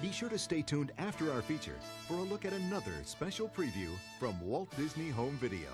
Be sure to stay tuned after our feature for a look at another special preview from Walt Disney Home Video.